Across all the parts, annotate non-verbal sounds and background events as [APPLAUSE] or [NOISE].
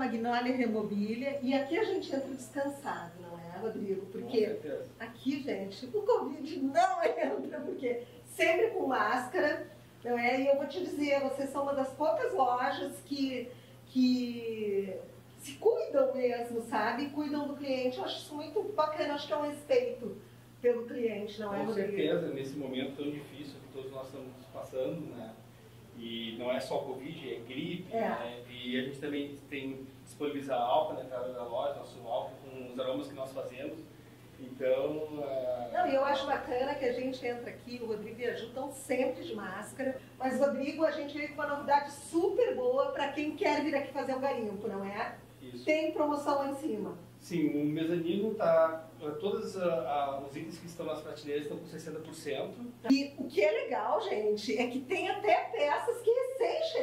Magnólia Remobília e aqui a gente entra descansado, não é, Rodrigo? Porque aqui, gente, o Covid não [LAUGHS] entra, porque sempre com máscara, não é? E eu vou te dizer, vocês são uma das poucas lojas que, que se cuidam mesmo, sabe? Cuidam do cliente. Eu acho isso muito bacana, acho que é um respeito pelo cliente, não é, Com certeza, nesse momento tão difícil que todos nós estamos passando, né? E não é só Covid, é gripe, é. Né? E a gente também tem disponibilizar álcool na entrada da loja, nosso álcool com os aromas que nós fazemos. Então. Uh... Não, e eu acho bacana que a gente entra aqui, o Rodrigo e a Ju estão sempre de máscara. Mas, Rodrigo, a gente veio com uma novidade super boa para quem quer vir aqui fazer um garimpo, não é? Isso. Tem promoção lá em cima. Sim, o mezanino está. Todos uh, os itens que estão nas prateleiras estão com 60%. E o que é legal, gente, é que tem até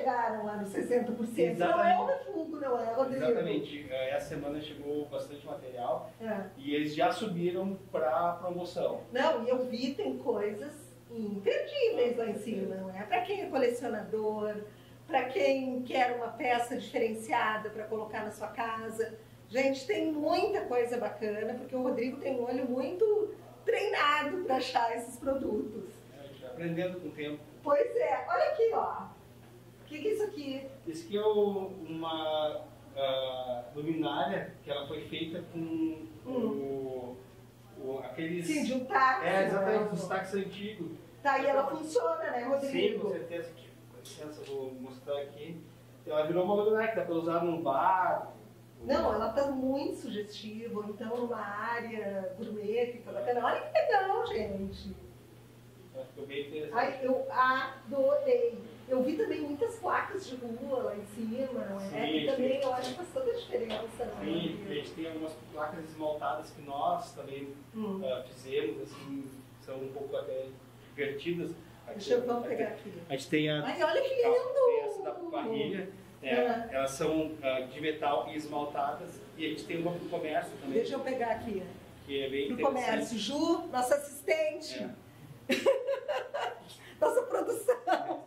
chegaram lá nos 60%. Exatamente. Não é um refugo, não é, Rodrigo? Exatamente. É, essa semana chegou bastante material é. e eles já subiram para promoção. Não, e eu vi, tem coisas imperdíveis lá em cima, não é? Para quem é colecionador, para quem quer uma peça diferenciada para colocar na sua casa. Gente, tem muita coisa bacana, porque o Rodrigo tem um olho muito treinado para achar esses produtos. É, aprendendo com o tempo. Pois é, olha aqui, ó. O que, que é isso aqui? Isso aqui é uma uh, luminária que ela foi feita com hum. o, o, aqueles... Sim, de um táxi. É, exatamente, dos táxis antigos. Tá, e ela funciona, né, Rodrigo? Sim, com certeza. Com licença, vou mostrar aqui. Ela virou uma luminária que dá para usar num bar, não, ela tá muito sugestiva, então numa área gourmet, fica bacana. Olha que legal, gente. Ficou bem interessante. Ai, eu adorei. Eu vi também muitas placas de rua lá em cima, não é? Sim, que também eu acho que faz toda a diferença. Não é? Sim, a gente tem algumas placas esmaltadas que nós também hum. uh, fizemos, assim, são um pouco até divertidas. Aqui, Deixa eu vamos pegar aqui. A gente tem a. Ai, olha que lindo! Tem essa da parrilha. É, ah. Elas são uh, de metal e esmaltadas e a gente tem uma para o comércio também. Deixa eu pegar aqui. Que é bem Para o comércio. Ju, nossa assistente. É. [LAUGHS] nossa produção.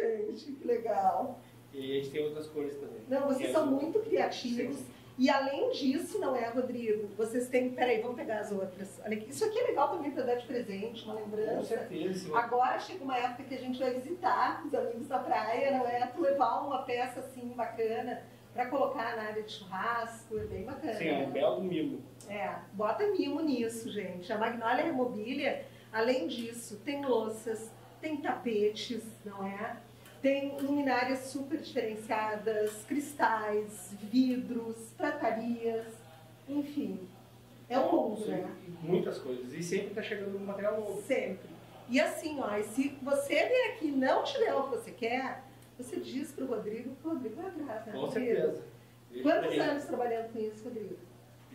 Gente, que legal. E a gente tem outras cores também. Não, vocês são muito criativos. Sim. E além disso, não é, Rodrigo? Vocês têm. Peraí, vamos pegar as outras. Olha aqui. Isso aqui é legal também para dar de presente, uma lembrança. Com certeza. Agora chega uma época que a gente vai visitar os amigos da praia, não é? Tu levar uma peça assim bacana para colocar na área de churrasco, é bem bacana. Sim, é um belo mimo. É, bota mimo nisso, gente. A Magnólia Remobília, além disso, tem louças, tem tapetes, não é? Tem luminárias super diferenciadas, cristais, vidros, tratarias, enfim. É um mundo, né? Muitas coisas. E sempre está chegando um material novo. Sempre. E assim, ó, se você vier aqui e não tiver o que você quer, você diz para o Rodrigo que o Rodrigo vai atrás, né? Com certeza. Quantos anos trabalhando com isso, Rodrigo?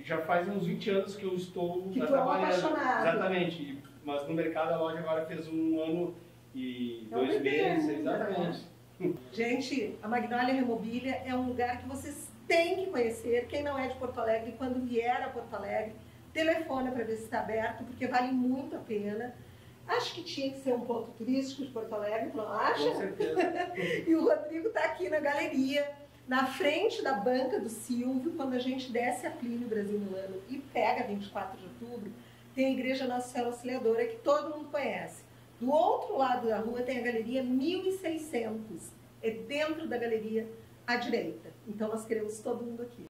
Já faz uns 20 anos que eu estou que trabalhando. apaixonado. Exatamente. Mas no mercado a loja agora fez um ano e é dois meses, exatamente. [LAUGHS] Gente, a Magnólia Remobília é um lugar que vocês têm que conhecer. Quem não é de Porto Alegre, quando vier a Porto Alegre, telefona para ver se está aberto, porque vale muito a pena. Acho que tinha que ser um ponto turístico de Porto Alegre, não acha? Com certeza. [LAUGHS] e o Rodrigo está aqui na galeria, na frente da banca do Silvio, quando a gente desce a Plínio Brasil Milano e pega 24 de outubro, tem a Igreja Nossa Senhora Auxiliadora, que todo mundo conhece. Do outro lado da rua tem a galeria 1600. É dentro da galeria à direita. Então nós queremos todo mundo aqui.